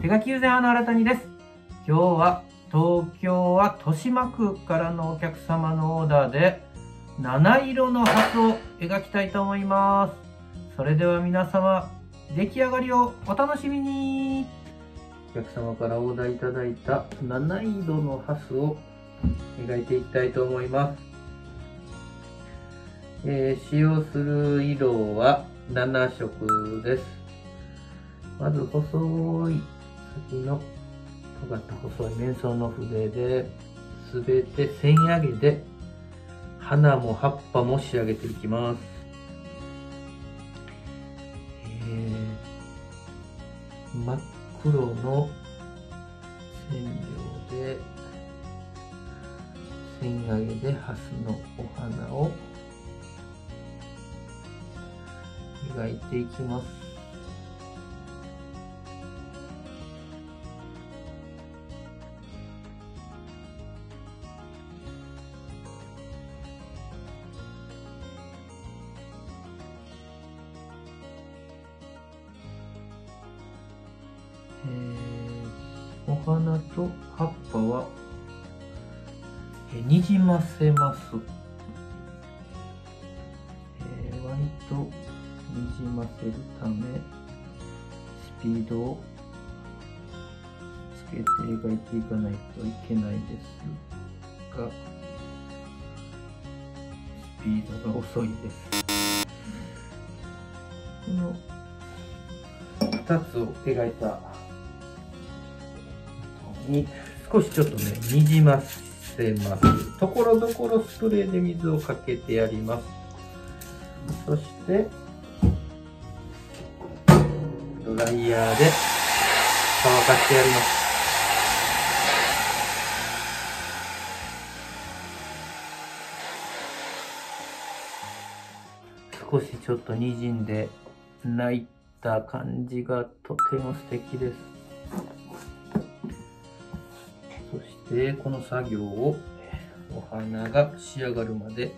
手書き友禅の新谷です。今日は東京は豊島区からのお客様のオーダーで七色のハスを描きたいと思います。それでは皆様、出来上がりをお楽しみにお客様からオーダーいただいた七色のハスを描いていきたいと思います。えー使用する色は7色です。まず細い先の尖った細い面相の筆で、すべて線上げで花も葉っぱも仕上げていきます。えー真っ黒の線量で線上げでハスのお花を描いていきます。えーお花と葉っぱは、えーにじませます。えー割とにじませるためスピードをつけて描いていかないといけないですがスピードが遅いですこの2つを描いたに少しちょっとねにじませます。ところどころスプレーで水をかけてやります。そしてドライヤーで乾かしてやります。少しちょっと滲んで泣いた感じがとても素敵です。でこの作業をお花が仕上がるまで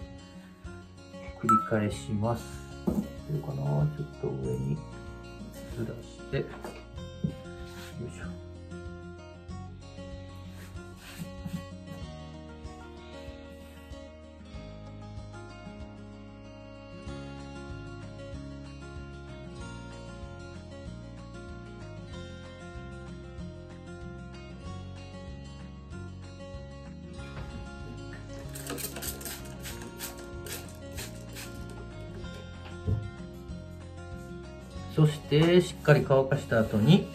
繰り返します。どうかな？ちょっと上にずらして。よいしょ。そしてしっかり乾かした後に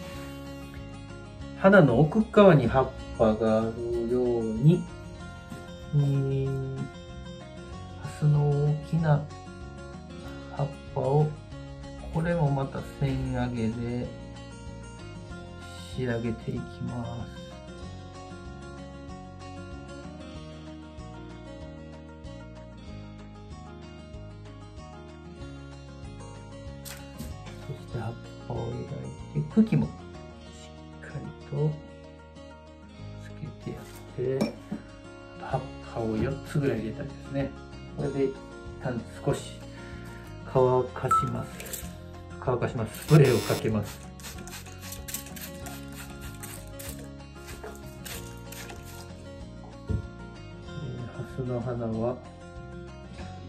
花の奥側に葉っぱがあるように、えー、ハスの大きな葉っぱをこれもまた線上げで仕上げていきます。いて茎もしっかりとつけてやって葉っぱを4つぐらい入れたいですね。これで一旦少し乾かします。乾かします。スプレーをかけます。ハスの花は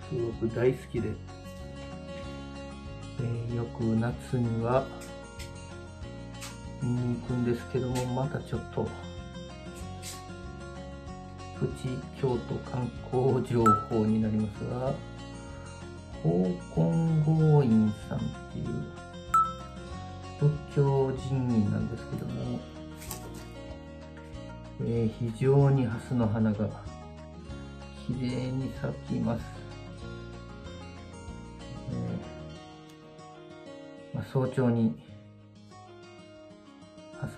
すごく大好きでえーよく夏には見に行くんですけどもまたちょっとプチ京都観光情報になりますが宝根強院さんっていう仏教寺院なんですけども、えー非常にハスの花が綺麗に咲きます、えーまあ、早朝に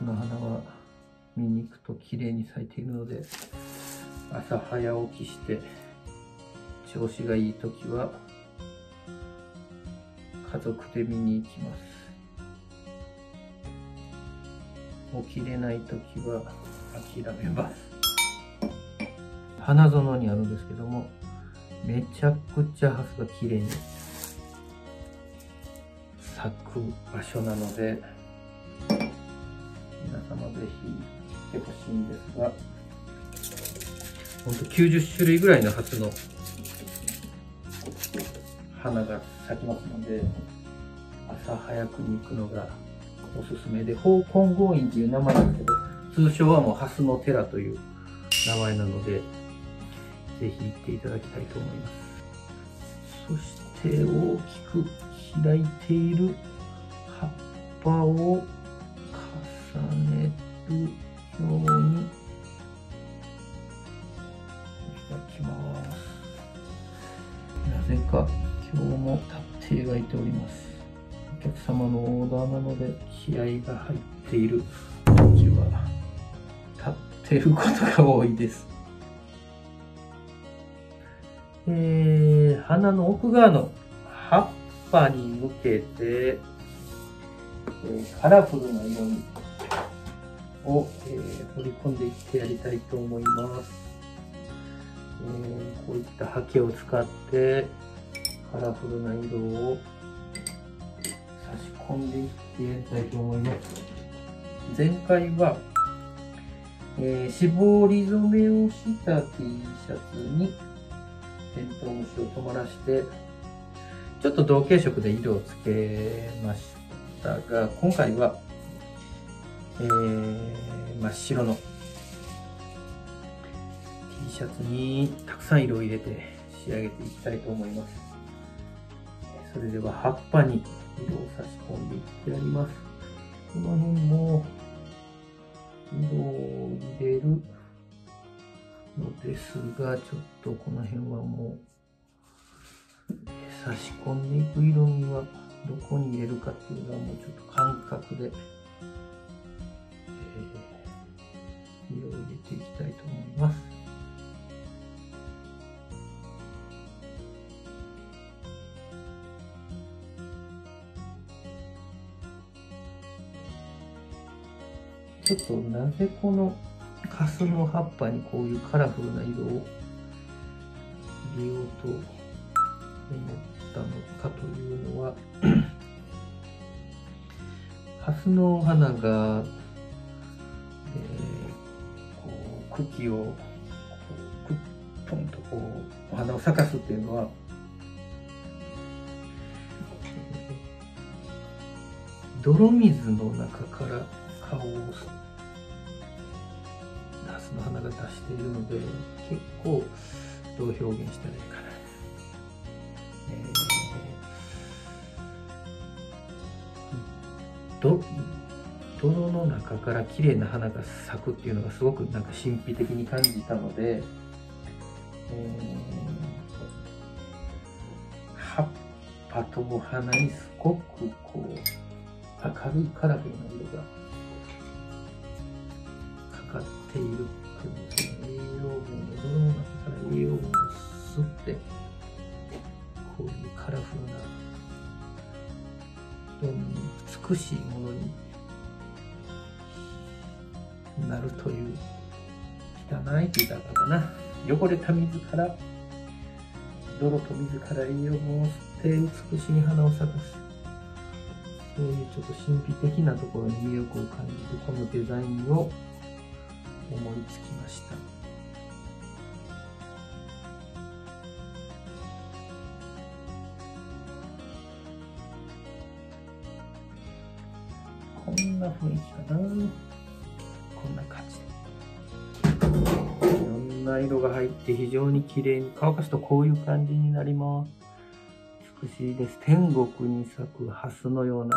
スの花は見に行くと綺麗に咲いているので朝早起きして調子がいい時は家族で見に行きます。起きれない時は諦めます。花園にあるんですけどもめちゃくちゃハスが綺麗に咲く場所なので、ぜひ来てほしいんですが、ほんと90種類ぐらいのハスの花が咲きますので、朝早くに行くのがおすすめで、宝根強院っていう名前なんですけど、通称はもうハスの寺という名前なので、ぜひ行っていただきたいと思います。そして大きく開いている葉っぱを重ねるように描きます。なぜか今日も立って描いております。お客様のオーダーなので気合が入っている時は立ってることが多いです。えー、花の奥側の葉っぱに向けて、えー、カラフルな色味を、えー、彫り込んでいってやりたいと思います。えー、こういった刷毛を使ってカラフルな色を差し込んでいってやりたいと思います。前回は、えー、絞り染めをした T シャツにテントウムシを止まらして、ちょっと同系色で色をつけましたが、今回は、えー、真っ白の T シャツにたくさん色を入れて仕上げていきたいと思います。それでは葉っぱに色を差し込んでいってやります。この辺も色を入れるのですが、ちょっとこの辺はもう、差し込んでいく色味はどこに入れるかっていうのはもうちょっと感覚で、ちょっとなぜこのカスの葉っぱにこういうカラフルな色を入れようと思ったのかというのは ハスの花が、えー、こう茎をこうくっとんとこうお花を咲かすっていうのは泥水の中から顔をの花が出しているので結構どう表現したらいいかな、えー、ど泥の中から綺麗な花が咲くっていうのがすごくなんか神秘的に感じたので、えー、葉っぱとお花にすごくこう明るいカラフルな色がかっている栄養分を泥の中から栄養分を吸ってこういうカラフルな美しいものになるという汚いって言ったかな。汚れた水から泥と水から栄養分を吸って美しい花を咲かす。そういうちょっと神秘的なところに魅力を感じるこのデザインを思いつきました。こんな雰囲気かな。こんな感じいろんな色が入って非常に綺麗に乾かすとこういう感じになります。美しいです。天国に咲くハスのような。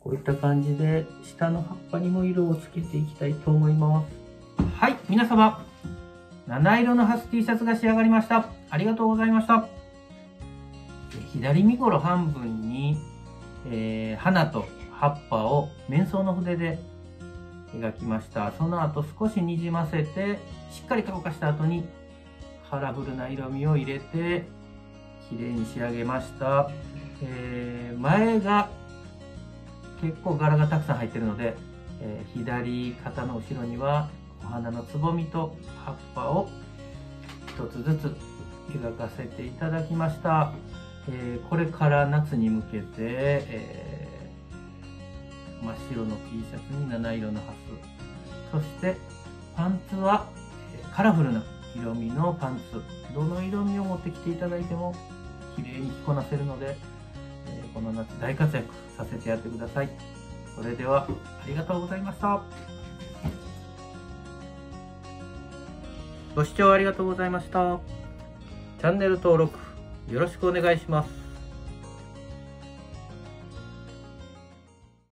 こういった感じで下の葉っぱにも色をつけていきたいと思います。はい皆様七色のハス T シャツが仕上がりました。ありがとうございました。左身頃半分に、えー、花と葉っぱを面相の筆で描きました。その後少しにじませてしっかり乾かした後にカラフルな色味を入れて綺麗に仕上げました、えー、前が結構柄がたくさん入ってるので、えー、左肩の後ろにはお花のつぼみと葉っぱを一つずつ描かせていただきました、えー、これから夏に向けて、え真っ白の T シャツに七色のハス。そしてパンツはカラフルな色味のパンツ。どの色味を持ってきていただいても綺麗に着こなせるので、この夏大活躍させてやってください。それではありがとうございました。ご視聴ありがとうございました。チャンネル登録よろしくお願いします。